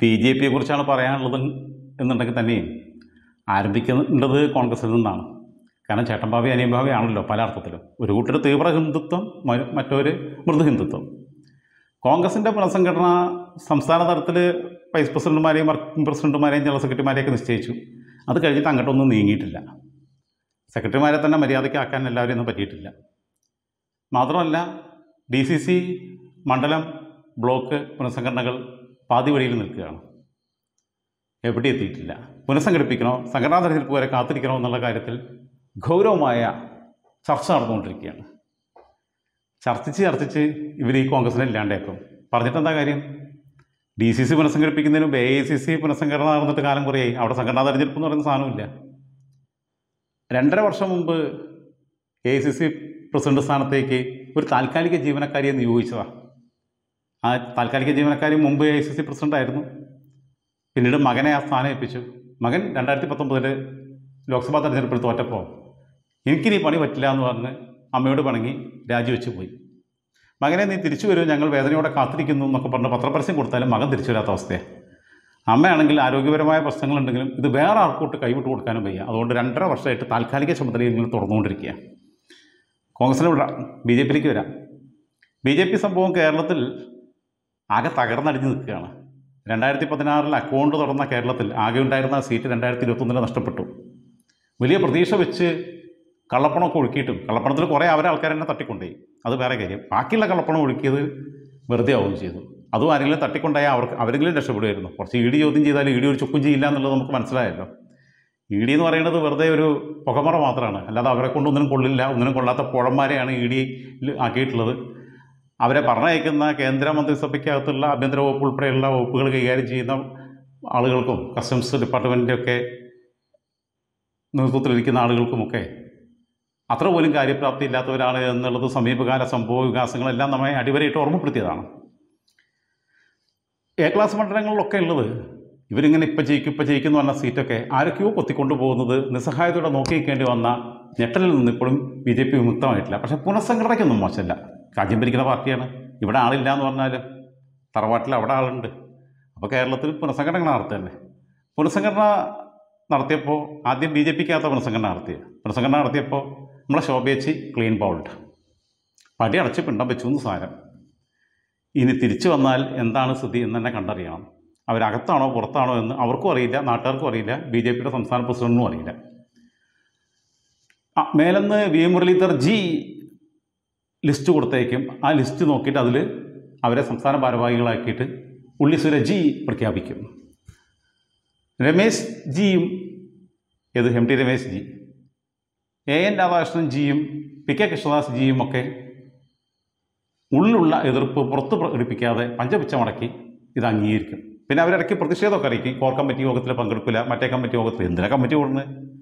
B J പിയെ കുറിച്ചാണ് പറയാനുള്ളത് എന്നുണ്ടെങ്കിൽ തന്നെയും ആരംഭിക്കേണ്ടത് കോൺഗ്രസിൽ നിന്നാണ്. കാരണം ചേട്ടൻഭാവി അനിയംഭാവി ആണല്ലോ പല അർത്ഥത്തിലും ഒരു കൂട്ടർ തീവ്ര ഹിന്ദുത്വം മറ്റൊരു മൃദു ഹിന്ദുത്വം. കോൺഗ്രസിന്റെ പുനഃസംഘടന സംസ്ഥാന തലത്തിൽ വൈസ് പ്രസിഡന്റുമാരെയും വർക്കിംഗ് പ്രസിഡന്റുമാരെയും ജനറൽ സെക്രട്ടറിമാരെയൊക്കെ നിശ്ചയിച്ചു. അത് കഴിഞ്ഞിട്ട് അങ്ങോട്ടൊന്നും നീങ്ങിയിട്ടില്ല. സെക്രട്ടറിമാരെ തന്നെ മര്യാദയ്ക്കാക്കാൻ എല്ലാവരും ഒന്നും പറ്റിയിട്ടില്ല. മാത്രമല്ല ഡി സി സി മണ്ഡലം ബ്ലോക്ക് പുനഃസംഘടനകൾ പാതി വഴിയിൽ നിൽക്കുകയാണ്. എവിടെ എത്തിയിട്ടില്ല. പുനഃസംഘടിപ്പിക്കണോ? സംഘടനാ തെരഞ്ഞെടുപ്പ് വരെ കാത്തിരിക്കണോ എന്നുള്ള കാര്യത്തിൽ ഗൗരവമായ ചർച്ച നടന്നുകൊണ്ടിരിക്കുകയാണ്. ചർച്ചിച്ച് ചർച്ചിച്ച് ഇവർ ഈ കോൺഗ്രസിനെ ഇല്ലാണ്ടേക്കും പറഞ്ഞിട്ടെന്താ കാര്യം? ഡി സി സി പുനഃസംഘടിപ്പിക്കുന്നതിന് മുമ്പ് എ ഐ സി സി പുനഃസംഘടന നടന്നിട്ട് കാലം കുറയായി. അവിടെ സംഘടനാ തെരഞ്ഞെടുപ്പ് എന്ന് പറയുന്ന സാധനമില്ല രണ്ടര വർഷം മുമ്പ് A I C C president സ്ഥാനത്തേക്ക് ഒരു താൽക്കാലിക ജീവനക്കാരിയെ നിയോഗിച്ചതാണ് ആ താൽക്കാലിക ജീവനക്കാരി മുമ്പ് A I C C president ആയിരുന്നു. പിന്നീട് മകനെ ആ സ്ഥാനം ഏൽപ്പിച്ചു. മകൻ രണ്ടായിരത്തി പത്തൊമ്പതിൽ ലോക്സഭാ തെരഞ്ഞെടുപ്പിൽ തോറ്റപ്പോൾ എനിക്കിനി പണി പറ്റില്ല എന്ന് പറഞ്ഞ് അമ്മയോട് പണങ്ങി രാജിവെച്ച് പോയി. മകനെ നീ തിരിച്ചു വരുമോ ഞങ്ങൾ വേദനയോടെ കാത്തിരിക്കുന്നു എന്നൊക്കെ പറഞ്ഞ് പത്രപരസ്യം കൊടുത്താലും മകൻ തിരിച്ചു വരാത്ത അവസ്ഥയാണ് അമ്മയാണെങ്കിൽ ആരോഗ്യപരമായ പ്രശ്നങ്ങളുണ്ടെങ്കിലും ഇത് വേറെ ആൾക്കൂട്ട് കൈവിട്ട് കൊടുക്കാനും വയ്യ. അതുകൊണ്ട് രണ്ടര വർഷമായിട്ട് താൽക്കാലിക ചുമതലയിൽ നിങ്ങൾ തുറന്നുകൊണ്ടിരിക്കുക. കോൺഗ്രസിനെ വിടാം. ബി ജെ പിയിലേക്ക് വരാം. ബി ജെ പി സംഭവം കേരളത്തിൽ ആകെ തകർന്നടിഞ്ഞ് നിൽക്കുകയാണ്. രണ്ടായിരത്തി പതിനാറിൽ അക്കൗണ്ട് തുറന്ന കേരളത്തിൽ ആകെ ഉണ്ടായിരുന്ന സീറ്റ് രണ്ടായിരത്തി ഇരുപത്തൊന്നിൽ നഷ്ടപ്പെട്ടു. വലിയ പ്രതീക്ഷ വെച്ച് കള്ളപ്പണമൊക്കെ ഒഴുക്കിയിട്ടും കള്ളപ്പണത്തിൽ കുറേ അവരെ ആൾക്കാർ തന്നെ തട്ടിക്കൊണ്ടുപോയി. അത് വേറെ കാര്യം. ബാക്കിയുള്ള കള്ളപ്പണം ഒഴുക്കിയത് വെറുതെ ആവുകയും ചെയ്തു. അതും ആരെങ്കിലും തട്ടിക്കൊണ്ടായാൽ അവർക്ക് അവരെങ്കിലും രക്ഷപ്പെടുമായിരുന്നു. കുറച്ച് ഇ ഡി ചോദ്യം ചെയ്താൽ ഇ ഡി ഒരു ചുക്കും ചെയ്യില്ല എന്നുള്ളത് നമുക്ക് മനസ്സിലായല്ലോ. ഇ ഡി എന്ന് പറയുന്നത് വെറുതെ ഒരു പുകമറ മാത്രമാണ്. അല്ലാതെ അവരെ കൊണ്ട് ഒന്നിനും കൊള്ളില്ല ഒന്നിനും കൊള്ളാത്ത പുഴന്മാരെയാണ് ഇ ഡി ആക്കിയിട്ടുള്ളത്. അവരെ പറഞ്ഞയക്കുന്ന കേന്ദ്ര മന്ത്രിസഭയ്ക്കകത്തുള്ള ആഭ്യന്തര വകുപ്പ് ഉൾപ്പെടെയുള്ള വകുപ്പുകൾ കൈകാര്യം ചെയ്യുന്ന ആളുകൾക്കും കസ്റ്റംസ് ഡിപ്പാർട്ട്മെന്റിന്റെയൊക്കെ നേതൃത്വത്തിലിരിക്കുന്ന ആളുകൾക്കുമൊക്കെ അത്ര പോലും കാര്യപ്രാപ്തി ഇല്ലാത്തവരാണ് എന്നുള്ളത് സമീപകാല സംഭവ വികാസങ്ങളെല്ലാം നമ്മെ അടിവരയിട്ട് ഓർമ്മപ്പെടുത്തിയതാണ്. എ ക്ലാസ് മണ്ഡലങ്ങളിലൊക്കെ ഉള്ളത് ഇവരിങ്ങനെ ഇപ്പം ജയിക്കും ഇപ്പം ജയിക്കും എന്ന് പറഞ്ഞ സീറ്റൊക്കെ ആരൊക്കെയോ കൊത്തിക്കൊണ്ടു പോകുന്നത് നിസ്സഹായത്തോടെ നോക്കി നിൽക്കേണ്ടി വന്ന ഞെട്ടലിൽ നിന്ന് ഇപ്പോഴും ബി ജെ പി വിമുക്തമായിട്ടില്ല. പക്ഷേ പുനഃസംഘടനയ്ക്കൊന്നും മോശമല്ല. രാജ്യം ഭരിക്കുന്ന പാർട്ടിയാണ്. ഇവിടെ ആളില്ല എന്ന് പറഞ്ഞാൽ തറവാട്ടിൽ അവിടെ ആളുണ്ട്. അപ്പോൾ കേരളത്തിൽ പുനഃസംഘടന നടത്തുകയല്ലേ? പുനഃസംഘടന നടത്തിയപ്പോൾ ആദ്യം ബി ജെ പിക്കകത്ത പുനഃസംഘടന നടത്തിയത്. പുനഃസംഘടന നടത്തിയപ്പോൾ നമ്മളെ ശോഭയച്ചി ക്ലീൻ ബൗൾഡ്. പടി അടച്ച് പിണ്ടം വെച്ചു എന്ന് സാരം. ഇനി തിരിച്ചു വന്നാൽ എന്താണ് സ്ഥിതി എന്ന് തന്നെ കണ്ടറിയണം. അവരകത്താണോ പുറത്താണോ എന്ന് അവർക്കും അറിയില്ല നാട്ടുകാർക്കും അറിയില്ല ബി ജെ പിയുടെ സംസ്ഥാന പ്രസിഡന്റിനും അറിയില്ല. മേലെന്ന് വി മുരളീധർ ജി ലിസ്റ്റ് കൊടുത്തേക്കും. ആ ലിസ്റ്റ് നോക്കിയിട്ട് അതിൽ അവരെ സംസ്ഥാന ഭാരവാഹികളാക്കിയിട്ട് ഉള്ളി സുരജി പ്രഖ്യാപിക്കും. രമേശ് ജിയും ഏത് M T Ramesh ji A N Radhakrishnan ജിയും പി കെ കൃഷ്ണദാസ് ജിയും ഒക്കെ ഉള്ളിലുള്ള എതിർപ്പ് പുറത്ത് പ്രകടിപ്പിക്കാതെ പഞ്ചപിച്ച മടക്കി ഇത് അംഗീകരിക്കും. പിന്നെ അവരിടയ്ക്ക് പ്രതിഷേധമൊക്കെ അറിയിക്കും. കോർ കമ്മിറ്റി യോഗത്തിൽ പങ്കെടുക്കില്ല മറ്റേ കമ്മിറ്റി യോഗത്തിൽ എന്തിനാ കമ്മിറ്റി കൂടുന്നത്?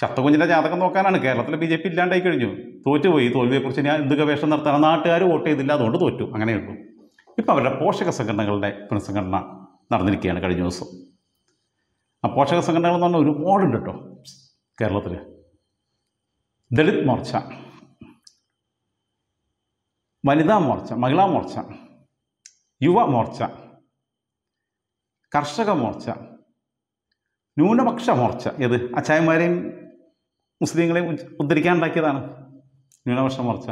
ചത്തകുഞ്ഞിന്റെ ജാതകം നോക്കാനാണ്. കേരളത്തിൽ ബി ജെ പി ഇല്ലാണ്ടായി കഴിഞ്ഞു. തോറ്റുപോയി. തോൽവിയെക്കുറിച്ച് ഞാൻ എന്ത് ഗവേഷണം നടത്താൻ നാട്ടുകാർ വോട്ട് ചെയ്തില്ല. അതുകൊണ്ട് തോറ്റു. അങ്ങനെയുള്ളൂ ഇപ്പം അവരുടെ പോഷക സംഘടനകളുടെ പുനഃസംഘടന നടന്നിരിക്കുകയാണ് കഴിഞ്ഞ ദിവസം. ആ പോഷക സംഘടനകൾ എന്ന് പറഞ്ഞാൽ ഒരുപാടുണ്ട് കേട്ടോ. കേരളത്തിൽ ദളിത് മോർച്ച വനിതാ മോർച്ച മഹിളാ മോർച്ച യുവ മോർച്ച കർഷക മോർച്ച ന്യൂനപക്ഷ മോർച്ച. ഏത്? അച്ചായന്മാരെയും മുസ്ലിങ്ങളെയും ഉദ്ധ- ഉദ്ധരിക്കാൻ ഉണ്ടാക്കിയതാണ് ന്യൂനപക്ഷ മോർച്ച.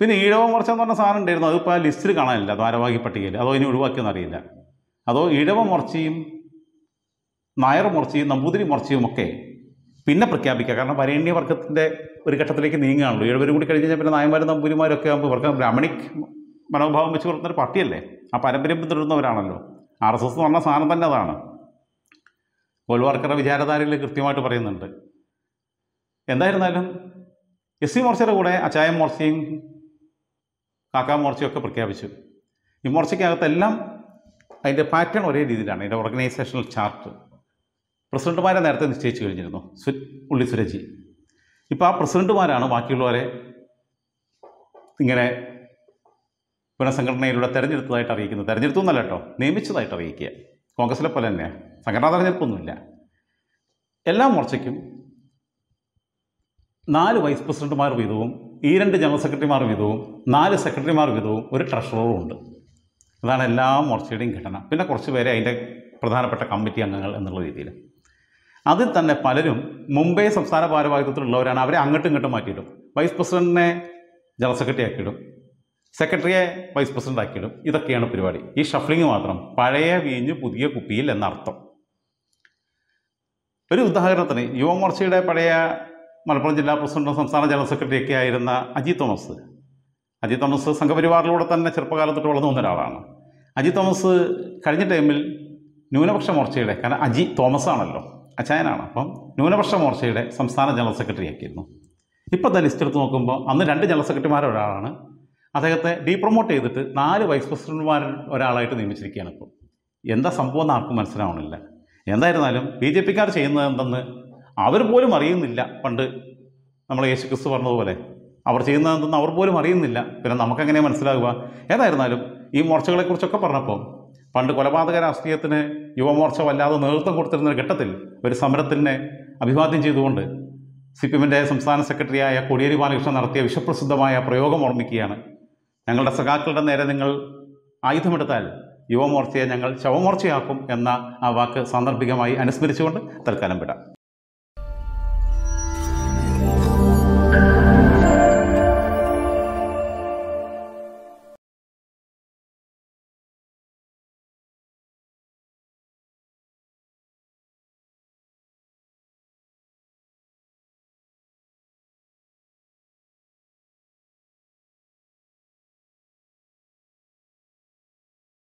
പിന്നെ ഈഴവ മോർച്ച എന്ന് പറഞ്ഞ സാധനം ഉണ്ടായിരുന്നു. അതിപ്പോൾ ആ ലിസ്റ്റിൽ കാണാനില്ല. ഭാരവാഹി പട്ടികയിൽ. അതോ ഇനി ഒഴിവാക്കിയെന്ന് അറിയില്ല അതോ ഈഴവ മോർച്ചയും നായർ മോർച്ചയും നമ്പൂതിരി മോർച്ചയും ഒക്കെ പിന്നെ പ്രഖ്യാപിക്കുക. കാരണം വരേണ്യ വർഗത്തിന്റെ ഒരു ഘട്ടത്തിലേക്ക് നീങ്ങുകയാണല്ലോ. ഏഴുപേരും കൂടി കഴിഞ്ഞ് കഴിഞ്ഞാൽ പിന്നെ നായന്മാരും നമ്പൂരിമാരും ഒക്കെ ആകുമ്പോൾ ഇവർക്ക് ബ്രാഹ്മണിക് മനോഭാവം വെച്ച് ഒരു പാർട്ടിയല്ലേ? ആ പാരമ്പര്യം പിന്തുടരുന്നവരാണല്ലോ. ആർ എസ് എസ് എന്ന് പറഞ്ഞ സാധനം തന്നെ അതാണ്. ഗോൾവാർക്കറുടെ വിചാരധാരയിൽ കൃത്യമായിട്ട് പറയുന്നുണ്ട്. എന്തായിരുന്നാലും എസ് സി മോർച്ചയുടെ കൂടെ അച്ചായ മോർച്ചയും കാക്കാ മോർച്ചയും ഒക്കെ പ്രഖ്യാപിച്ചു. ഈ മോർച്ചയ്ക്കകത്തെല്ലാം അതിന്റെ പാറ്റേൺ ഒരേ രീതിയിലാണ്. അതിന്റെ ഓർഗനൈസേഷണൽ ചാർട്ട് പ്രസിഡന്റുമാരെ നേരത്തെ നിശ്ചയിച്ചു കഴിഞ്ഞിരുന്നു. സു ഉള്ളി സുരജി. ഇപ്പോൾ ആ പ്രസിഡന്റുമാരാണ് ബാക്കിയുള്ളവരെ ഇങ്ങനെ പുനഃസംഘടനയിലൂടെ തെരഞ്ഞെടുത്തതായിട്ട് അറിയിക്കുന്നത്. തെരഞ്ഞെടുത്തു എന്നല്ല കേട്ടോ നിയമിച്ചതായിട്ട് അറിയിക്കുക. കോൺഗ്രസിലെ പോലെ തന്നെ. സംഘടനാ തെരഞ്ഞെടുപ്പൊന്നുമില്ല. എല്ലാ മോർച്ചയ്ക്കും നാല് വൈസ് പ്രസിഡന്റുമാർ വീതവും ഈ രണ്ട് ജനറൽ സെക്രട്ടറിമാർ വീതവും നാല് സെക്രട്ടറിമാർ വീതവും ഒരു ട്രഷററും ഉണ്ട്. അതാണ് എല്ലാ മോർച്ചയുടെയും ഘടന. പിന്നെ കുറച്ച് പേരെ അതിന്റെ പ്രധാനപ്പെട്ട കമ്മിറ്റി അംഗങ്ങൾ എന്നുള്ള രീതിയിൽ. അതിൽ തന്നെ പലരും മുംബൈ സംസ്ഥാന ഭാരവാഹിത്വത്തിലുള്ളവരാണ്. അവരെ അങ്ങോട്ടും ഇങ്ങോട്ടും മാറ്റിയിടും. വൈസ് പ്രസിഡന്റിനെ ജനറൽ സെക്രട്ടറി ആക്കിയിടും. സെക്രട്ടറിയെ വൈസ് പ്രസിഡന്റ് ആക്കിയിടും. ഇതൊക്കെയാണ് പരിപാടി. ഈ ഷഫ്ലിംഗ് മാത്രം. പഴയ വീഞ്ഞ് പുതിയ കുപ്പിയിൽ എന്നർത്ഥം. ഒരു ഉദാഹരണത്തിന് യുവമോർച്ചയുടെ പഴയ മലപ്പുറം ജില്ലാ പ്രസിഡന്റും സംസ്ഥാന ജനറൽ സെക്രട്ടറിയൊക്കെ ആയിരുന്ന അജി തോമസ്. അജി തോമസ് സംഘപരിവാറിലൂടെ തന്നെ ചെറുപ്പകാലത്തൊട്ട് വളർന്നു വന്ന ഒരാളാണ്. അജി തോമസ് കഴിഞ്ഞ ടൈമിൽ ന്യൂനപക്ഷ മോർച്ചയുടെ കാരണം അജി തോമസ് ആണല്ലോ അച്ചായനാണ് അപ്പം ന്യൂനപക്ഷ മോർച്ചയുടെ സംസ്ഥാന ജനറൽ സെക്രട്ടറി ആക്കിയിരുന്നു. തന്നെ ലിസ്റ്റ് എടുത്ത് നോക്കുമ്പോൾ അന്ന് രണ്ട് ജനറൽ സെക്രട്ടറിമാർ ഒരാളാണ്. അദ്ദേഹത്തെ ഡീപ്രൊമോട്ട് ചെയ്തിട്ട് നാല് വൈസ് പ്രസിഡന്റുമാരിൽ ഒരാളായിട്ട് നിയമിച്ചിരിക്കുകയാണ് ഇപ്പോൾ എന്താ സംഭവം എന്ന് ആർക്കും മനസ്സിലാവണില്ല. എന്തായിരുന്നാലും ബി ജെ പിക്കാർ ചെയ്യുന്നത് എന്തെന്ന് അവർ പോലും അറിയുന്നില്ല. പണ്ട് നമ്മൾ യേശു ക്രിസ്തു പറഞ്ഞതുപോലെ അവർ ചെയ്യുന്നതെന്ന് അവർ പോലും അറിയുന്നില്ല. പിന്നെ നമുക്കെങ്ങനെ മനസ്സിലാകുക? ഏതായിരുന്നാലും ഈ മോർച്ചകളെക്കുറിച്ചൊക്കെ പറഞ്ഞപ്പോൾ പണ്ട് കൊലപാതക രാഷ്ട്രീയത്തിന് യുവമോർച്ച വല്ലാതെ നേതൃത്വം കൊടുത്തിരുന്ന ഒരു ഘട്ടത്തിൽ ഒരു സമരത്തിനെ അഭിവാദ്യം ചെയ്തുകൊണ്ട് സി പി എമ്മിന്റെ സംസ്ഥാന സെക്രട്ടറിയായ കോടിയേരി ബാലകൃഷ്ണൻ നടത്തിയ വിശ്വപ്രസിദ്ധമായ പ്രയോഗം ഓർമ്മിക്കുകയാണ്. ഞങ്ങളുടെ സഖാക്കളുടെ നേരെ നിങ്ങൾ ആയുധമെടുത്താൽ യുവമോർച്ചയെ ഞങ്ങൾ ശവമോർച്ചയാക്കും എന്ന ആ വാക്ക് സാന്ദർഭികമായി അനുസ്മരിച്ചുകൊണ്ട് തൽക്കാലം വിടാം.